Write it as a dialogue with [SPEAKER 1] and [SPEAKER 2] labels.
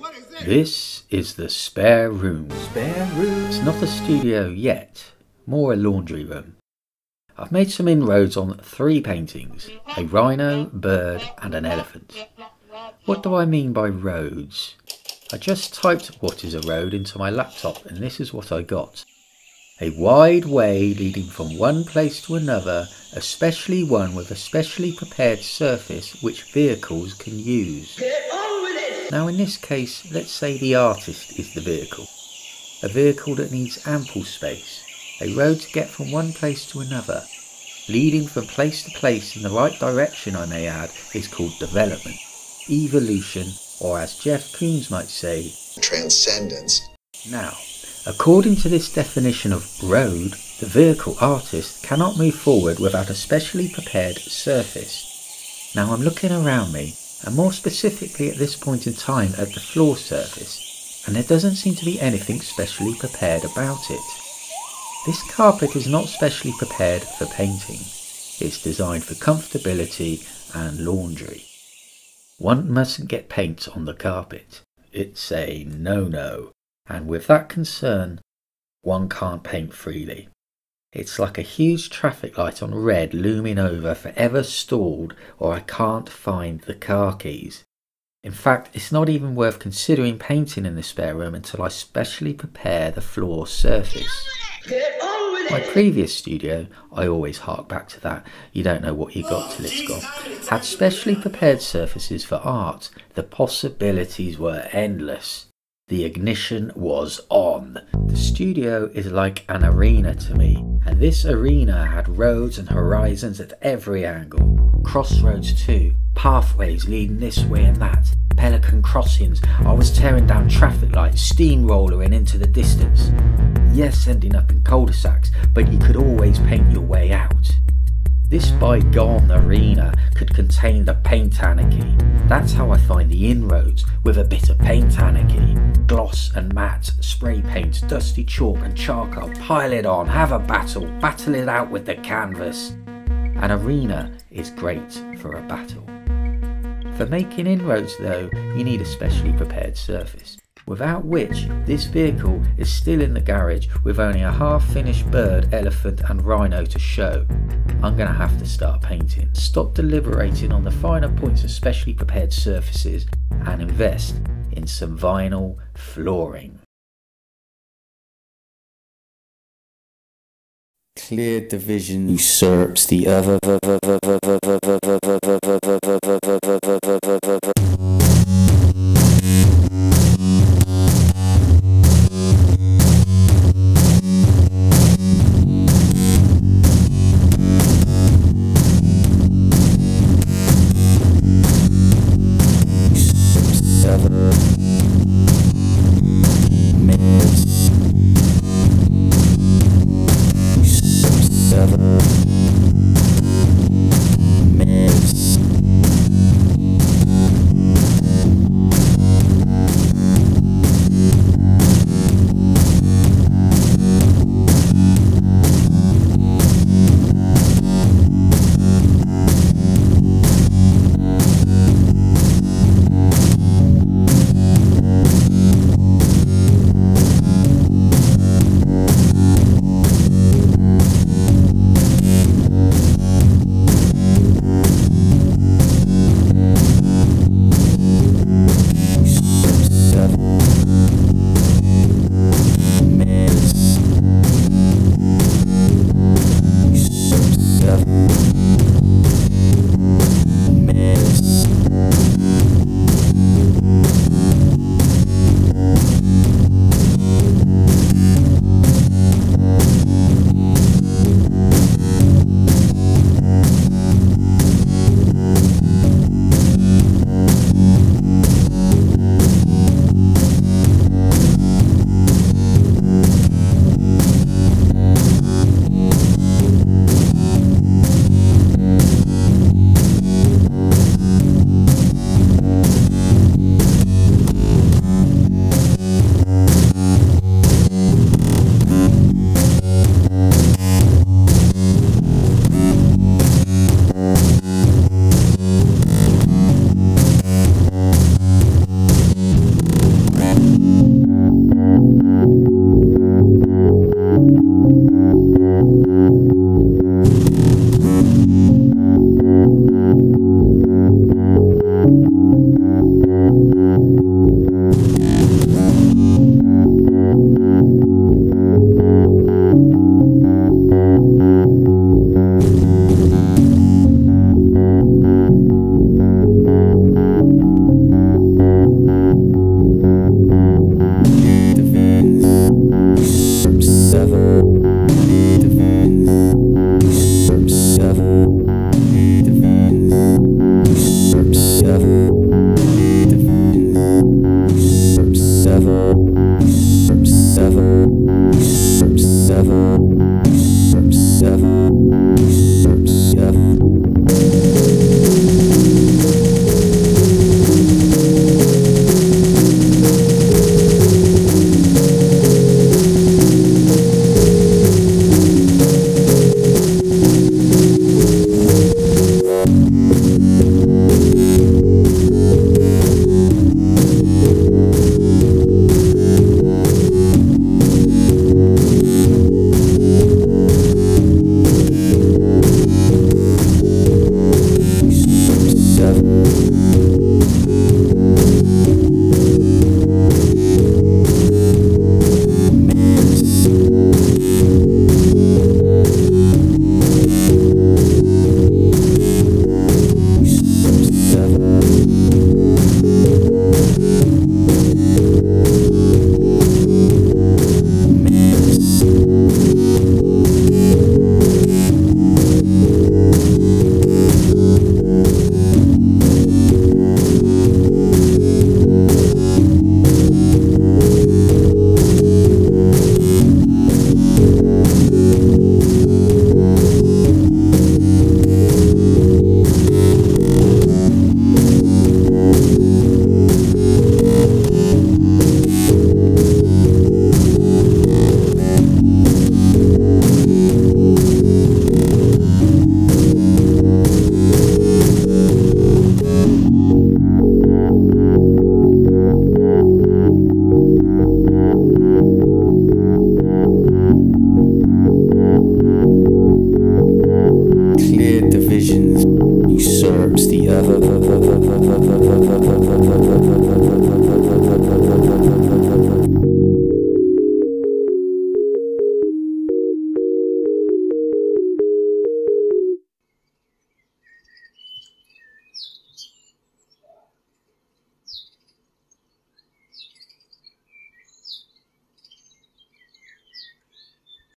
[SPEAKER 1] what is this?
[SPEAKER 2] This is the spare room. Spare room? It's not a studio yet, more a laundry room. I've made some inroads on three paintings a rhino, bird, and an elephant. What do I mean by roads? I just typed what is a road into my laptop and this is what I got. A wide way leading from one place to another, especially one with a specially prepared surface which vehicles can use. Now in this case, let's say the artist is the vehicle. A vehicle that needs ample space. A road to get from one place to another. Leading from place to place in the right direction I may add is called development, evolution, or as Jeff Koons might say,
[SPEAKER 3] transcendence.
[SPEAKER 2] now, according to this definition of road, the vehicle artist cannot move forward without a specially prepared surface. Now I'm looking around me, and more specifically at this point in time at the floor surface, and there doesn't seem to be anything specially prepared about it. This carpet is not specially prepared for painting. It's designed for comfortability and laundry. One mustn't get paint on the carpet. It's a no-no. And with that concern, one can't paint freely. It's like a huge traffic light on red looming over forever stalled or I can't find the car keys. In fact, it's not even worth considering painting in the spare room until I specially prepare the floor surface. My previous studio, I always hark back to that, you don't know what you got till it's gone, had specially prepared surfaces for art. The possibilities were endless. The ignition was on. The studio is like an arena to me, and this arena had roads and horizons at every angle. Crossroads too, pathways leading this way and that, pelican crossings. I was tearing down traffic lights, steamrolling into the distance. Yes, ending up in cul-de-sacs, but you could always paint your way out. This bygone arena could contain the paint anarchy. That's how I find the inroads, with a bit of paint anarchy. Gloss and matte, spray paint, dusty chalk and charcoal, pile it on, have a battle, battle it out with the canvas. An arena is great for a battle. For making inroads though, you need a specially prepared surface, without which this vehicle is still in the garage with only a half finished bird, elephant and rhino to show. I'm going to have to start painting, stop deliberating on the finer points of specially prepared surfaces and invest in some vinyl flooring. Clear division usurps the other.